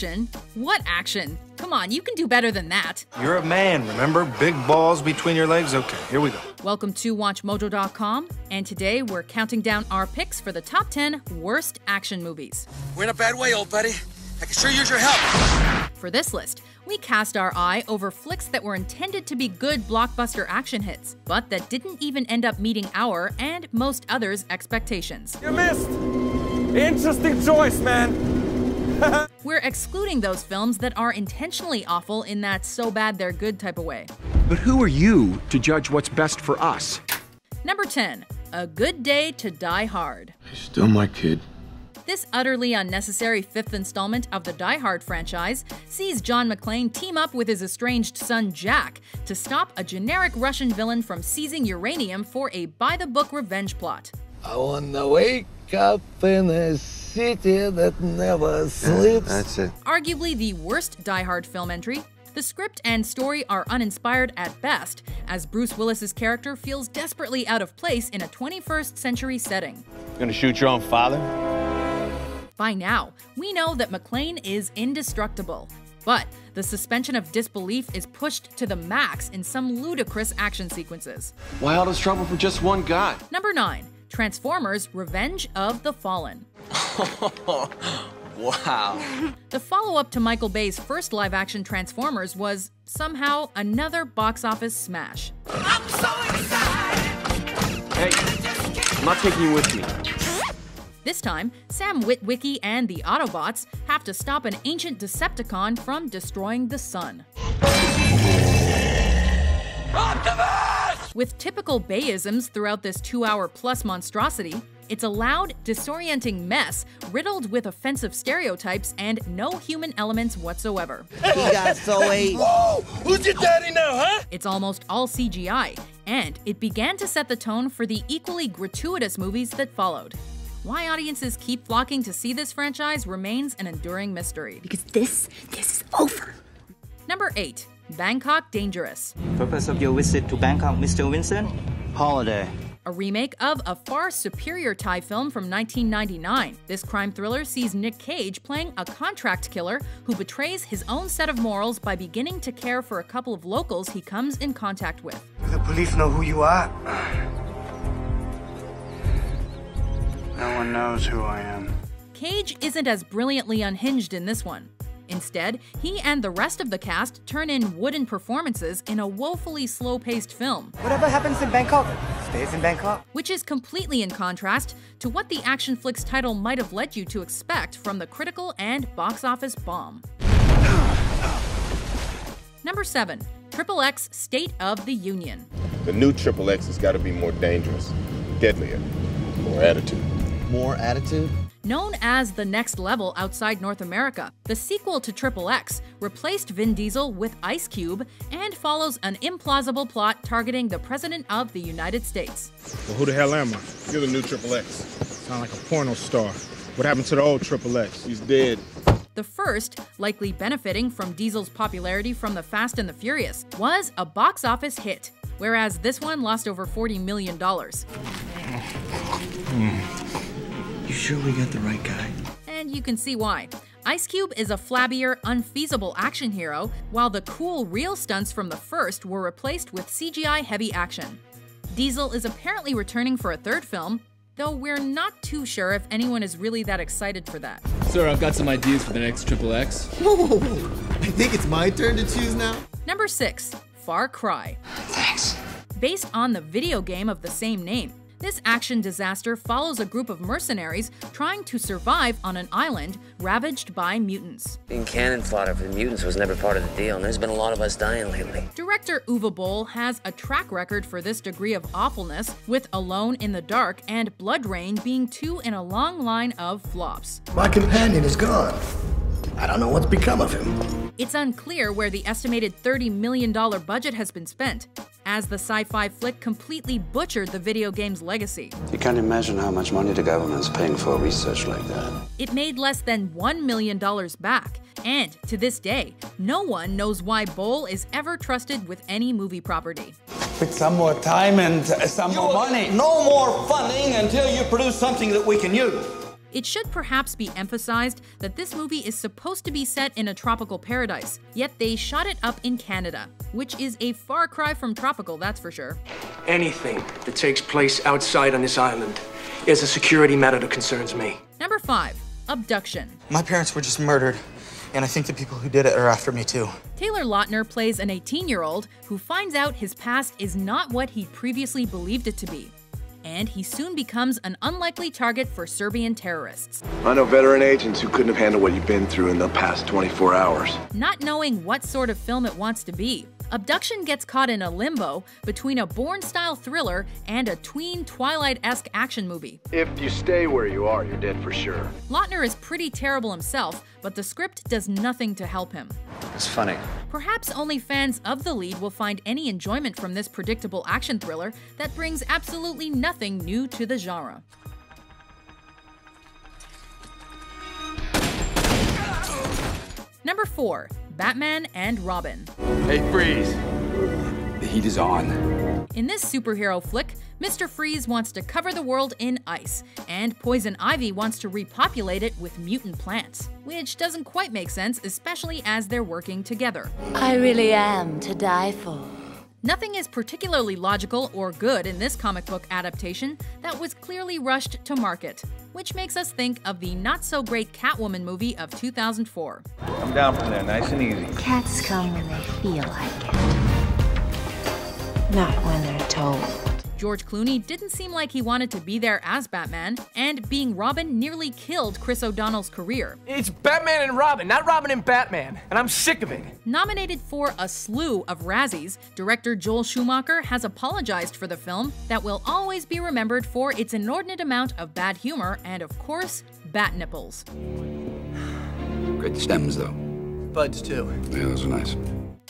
action? What action? Come on, you can do better than that. You're a man, remember? Big balls between your legs? Okay, here we go. Welcome to WatchMojo.com, and today we're counting down our picks for the top 10 worst action movies. We're in a bad way, old buddy. I can sure use your help. For this list, we cast our eye over flicks that were intended to be good blockbuster action hits, but that didn't even end up meeting our and most others' expectations. You missed! Interesting choice, man. We're excluding those films that are intentionally awful in that so bad they're good type of way. But who are you to judge what's best for us? Number 10, A Good Day to Die Hard. He's still my kid. This utterly unnecessary fifth installment of the Die Hard franchise sees John McClane team up with his estranged son Jack to stop a generic Russian villain from seizing uranium for a by the book revenge plot. I wanna wake up in a city that never sleeps. That's it. Arguably the worst Die Hard film entry, the script and story are uninspired at best, as Bruce Willis's character feels desperately out of place in a 21st century setting. Gonna shoot your own father? By now, we know that McClane is indestructible. But the suspension of disbelief is pushed to the max in some ludicrous action sequences. Why all this trouble for just one guy? Number 9. Transformers Revenge of the Fallen. Wow. The follow up to Michael Bay's first live action Transformers was somehow another box office smash. i'm so Hey, I'm not taking you with me. This time, Sam Witwicky and the Autobots have to stop an ancient Decepticon from destroying the sun. Optimus! With typical Bayisms throughout this two hour plus monstrosity, it's a loud, disorienting mess riddled with offensive stereotypes and no human elements whatsoever. He got so eight. Whoa! Who's your daddy now, huh? It's almost all CGI, and it began to set the tone for the equally gratuitous movies that followed. Why audiences keep flocking to see this franchise remains an enduring mystery. Because this, this is over. Number 8. Bangkok Dangerous. Purpose of your visit to Bangkok, Mr. Vincent? Holiday. A remake of a far superior Thai film from 1999. This crime thriller sees Nick Cage playing a contract killer who betrays his own set of morals by beginning to care for a couple of locals he comes in contact with. The police know who you are. No one knows who I am. Cage isn't as brilliantly unhinged in this one. Instead, he and the rest of the cast turn in wooden performances in a woefully slow paced film, Whatever happens in Bangkok stays in Bangkok. which is completely in contrast to what the action flick's title might have led you to expect from the critical and box office bomb. Number 7. Triple X State of the Union. The new Triple X has got to be more dangerous, deadlier, more attitude. More attitude? Known as the next level outside North America, the sequel to Triple X replaced Vin Diesel with Ice Cube and follows an implausible plot targeting the President of the United States. Well, who the hell am I? You're the new Triple X. Sound like a porno star. What happened to the old Triple X? He's dead. The first, likely benefiting from Diesel's popularity from The Fast and the Furious, was a box office hit, whereas this one lost over $40 million. Mm. You sure we got the right guy? And you can see why. Ice Cube is a flabbier, unfeasible action hero, while the cool, real stunts from the first were replaced with CGI heavy action. Diesel is apparently returning for a third film, though we're not too sure if anyone is really that excited for that. Sir, I've got some ideas for the next Triple X. Whoa! I think it's my turn to choose now. Number 6. Far Cry. Thanks. Based on the video game of the same name, this action disaster follows a group of mercenaries trying to survive on an island ravaged by mutants. Being cannon fodder for the mutants was never part of the deal, and there's been a lot of us dying lately. Director Uwe Boll has a track record for this degree of awfulness, with Alone in the Dark and BloodRayne being two in a long line of flops. My companion is gone. I don't know what's become of him. It's unclear where the estimated $30 million budget has been spent, as the sci fi flick completely butchered the video game's legacy. You can't imagine how much money the government's paying for research like that. It made less than $1 million back, and to this day, no one knows why Boll is ever trusted with any movie property. With some more time and uh, some more money. No more funding until you produce something that we can use. It should perhaps be emphasized that this movie is supposed to be set in a tropical paradise, yet they shot it up in Canada, which is a far cry from tropical, that's for sure. Anything that takes place outside on this island is a security matter that concerns me. Number 5. Abduction. My parents were just murdered, and I think the people who did it are after me too. Taylor Lautner plays an 18 year old who finds out his past is not what he previously believed it to be and he soon becomes an unlikely target for Serbian terrorists. I know veteran agents who couldn't have handled what you've been through in the past 24 hours. Not knowing what sort of film it wants to be, Abduction gets caught in a limbo between a Bourne style thriller and a tween Twilight esque action movie. If you stay where you are, you're dead for sure. Lautner is pretty terrible himself, but the script does nothing to help him. It's funny. Perhaps only fans of the lead will find any enjoyment from this predictable action thriller that brings absolutely nothing new to the genre. Number 4. Batman and Robin. Hey, Freeze. The heat is on. In this superhero flick, Mr. Freeze wants to cover the world in ice, and Poison Ivy wants to repopulate it with mutant plants, which doesn't quite make sense, especially as they're working together. I really am to die for. Nothing is particularly logical or good in this comic book adaptation that was clearly rushed to market, which makes us think of the not so great Catwoman movie of 2004. Come down from there, nice and easy. Cats come when they feel like it, not when they're told. George Clooney didn't seem like he wanted to be there as Batman, and being Robin nearly killed Chris O'Donnell's career. It's Batman and Robin, not Robin and Batman, and I'm sick of it. Nominated for a slew of Razzies, director Joel Schumacher has apologized for the film that will always be remembered for its inordinate amount of bad humor and, of course, bat nipples. Great stems, though. Buds, too. Yeah, those are nice.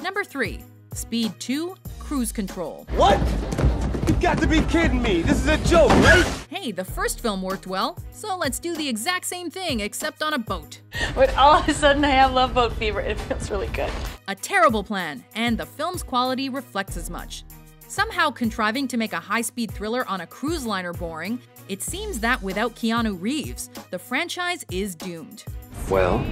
Number 3. Speed 2 Cruise Control. What? You got to be kidding me! This is a joke, right? Hey, the first film worked well, so let's do the exact same thing except on a boat. But all of a sudden I have love boat fever. It feels really good. A terrible plan, and the film's quality reflects as much. Somehow contriving to make a high speed thriller on a cruise liner boring, it seems that without Keanu Reeves, the franchise is doomed. Well,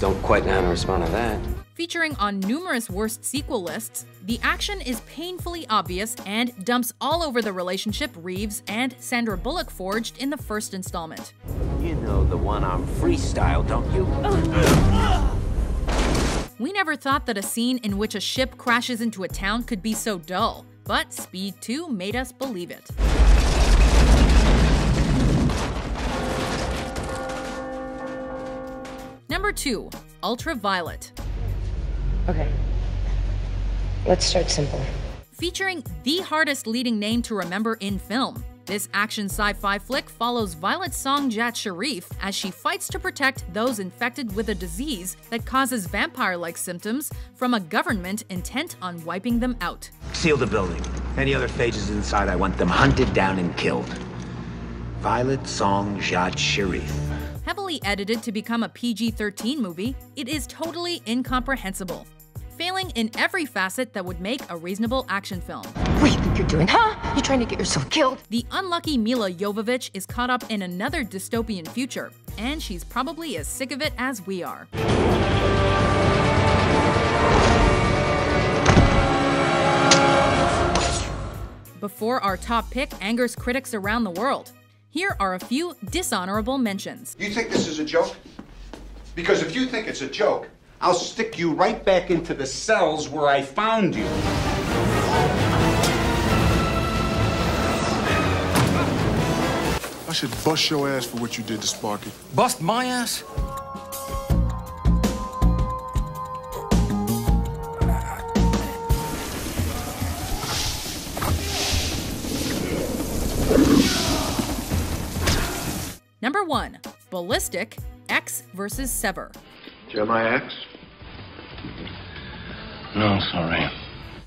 don't quite know how to respond to that. Featuring on numerous worst sequel lists, the action is painfully obvious and dumps all over the relationship Reeves and Sandra Bullock forged in the first installment. You know the one on freestyle, don't you? We never thought that a scene in which a ship crashes into a town could be so dull, but Speed 2 made us believe it. Number 2. Ultraviolet. Okay. Let's start simple. Featuring the hardest leading name to remember in film, this action sci fi flick follows Violet Song Jat Shariff as she fights to protect those infected with a disease that causes vampire like symptoms from a government intent on wiping them out. Seal the building. Any other phages inside, I want them hunted down and killed. Violet Song Jat Shariff. Heavily edited to become a PG 13 movie, it is totally incomprehensible failing in every facet that would make a reasonable action film. What do you think you're doing, huh? You trying to get yourself killed? The unlucky Milla Jovovich is caught up in another dystopian future, and she's probably as sick of it as we are. Before our top pick angers critics around the world, here are a few dishonorable mentions. You think this is a joke? Because if you think it's a joke, I'll stick you right back into the cells where I found you. I should bust your ass for what you did to Sparky. Bust my ass? Number one, Ballistic Ecks versus Sever. Jeremiah Ecks? No, sorry.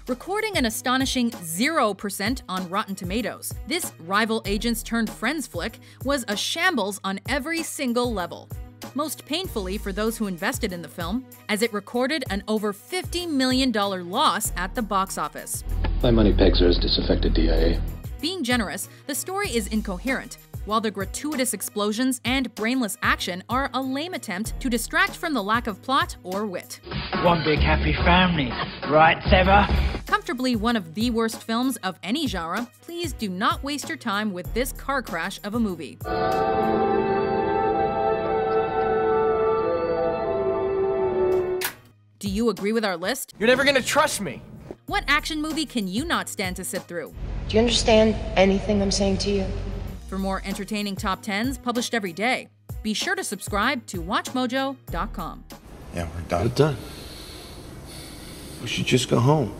Recording an astonishing 0% on Rotten Tomatoes, this rival agents turned friends flick was a shambles on every single level. Most painfully for those who invested in the film, as it recorded an over $50 million loss at the box office. My money pegs are as disaffected DIA. Being generous, the story is incoherent, while the gratuitous explosions and brainless action are a lame attempt to distract from the lack of plot or wit. One big happy family, right, Sever? Comfortably one of the worst films of any genre, please do not waste your time with this car crash of a movie. Do you agree with our list? You're never gonna trust me. What action movie can you not stand to sit through? Do you understand anything I'm saying to you? For more entertaining top 10s published every day, be sure to subscribe to WatchMojo.com. Yeah, we're done. We're done. We should just go home.